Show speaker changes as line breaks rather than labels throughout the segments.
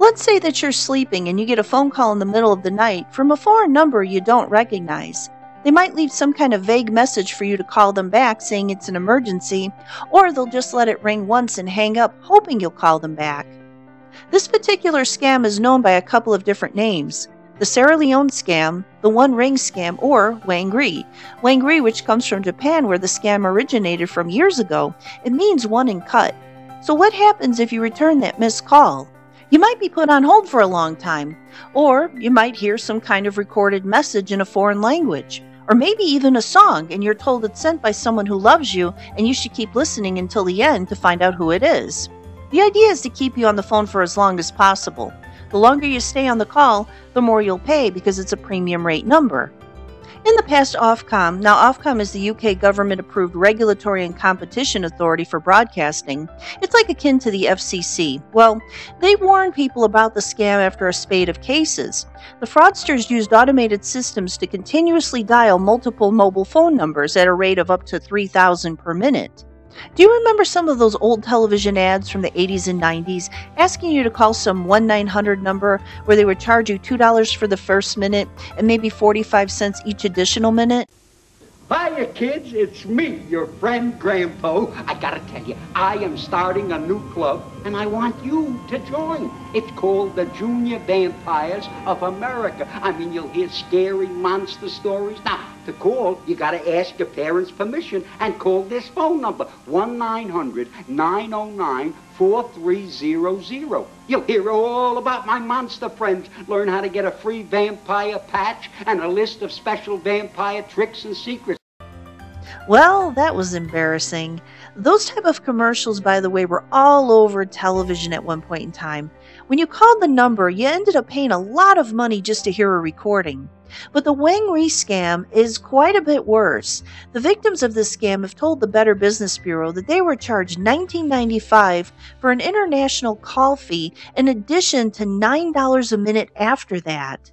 Let's say that you're sleeping and you get a phone call in the middle of the night from a foreign number you don't recognize. They might leave some kind of vague message for you to call them back saying it's an emergency, or they'll just let it ring once and hang up hoping you'll call them back. This particular scam is known by a couple of different names the Sierra Leone scam, the One Ring scam, or Wangiri. Wangiri, which comes from Japan where the scam originated from years ago, it means one and cut. So, what happens if you return that missed call? You might be put on hold for a long time, or you might hear some kind of recorded message in a foreign language, or maybe even a song and you're told it's sent by someone who loves you and you should keep listening until the end to find out who it is. The idea is to keep you on the phone for as long as possible. The longer you stay on the call, the more you'll pay because it's a premium rate number. In the past, Ofcom, now Ofcom is the UK government approved regulatory and competition authority for broadcasting. It's like akin to the FCC. Well, they warned people about the scam after a spate of cases. The fraudsters used automated systems to continuously dial multiple mobile phone numbers at a rate of up to 3,000 per minute. Do you remember some of those old television ads from the 80s and 90s asking you to call some 1 900 number where they would charge you $2 for the first minute and maybe 45 cents each additional minute?
Hiya, kids. It's me, your friend Grandpa. I gotta tell you, I am starting a new club, and I want you to join. It's called the Junior Vampires of America. I mean, you'll hear scary monster stories. Now, to call, you gotta ask your parents' permission and call this phone number 1 900 909 4300. You'll hear all about my monster friends, learn how to get a free vampire patch, and a list of special vampire tricks and secrets.
Well, that was embarrassing. Those type of commercials, by the way, were all over television at one point in time. When you called the number, you ended up paying a lot of money just to hear a recording. But the Wangiri scam is quite a bit worse. The victims of this scam have told the Better Business Bureau that they were charged $19.95 for an international call fee in addition to $9 a minute after that.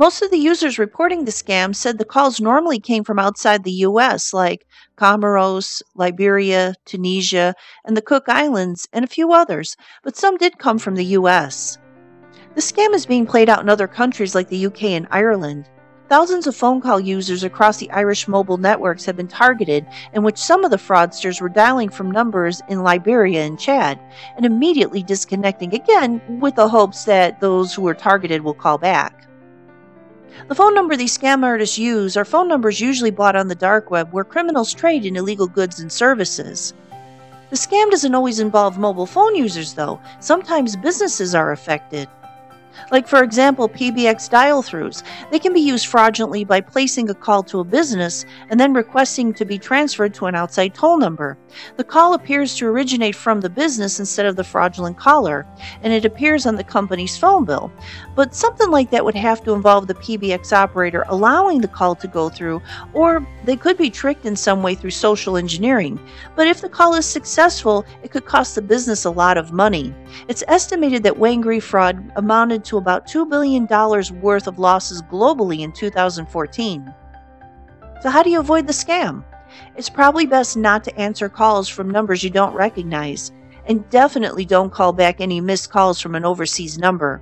Most of the users reporting the scam said the calls normally came from outside the US, like Comoros, Liberia, Tunisia, and the Cook Islands, and a few others, but some did come from the US. The scam is being played out in other countries like the UK and Ireland. Thousands of phone call users across the Irish mobile networks have been targeted, in which some of the fraudsters were dialing from numbers in Liberia and Chad and immediately disconnecting again with the hopes that those who were targeted will call back. The phone number these scam artists use are phone numbers usually bought on the dark web where criminals trade in illegal goods and services. The scam doesn't always involve mobile phone users, though. Sometimes businesses are affected. Like, for example, PBX dial throughs. They can be used fraudulently by placing a call to a business and then requesting to be transferred to an outside toll number. The call appears to originate from the business instead of the fraudulent caller, and it appears on the company's phone bill. But something like that would have to involve the PBX operator allowing the call to go through, or they could be tricked in some way through social engineering. But if the call is successful, it could cost the business a lot of money. It's estimated that Wangiri fraud amounted to about $2 billion worth of losses globally in 2014. So, how do you avoid the scam? It's probably best not to answer calls from numbers you don't recognize, and definitely don't call back any missed calls from an overseas number.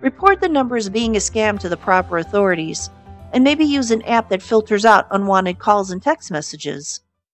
Report the number as being a scam to the proper authorities, and maybe use an app that filters out unwanted calls and text messages.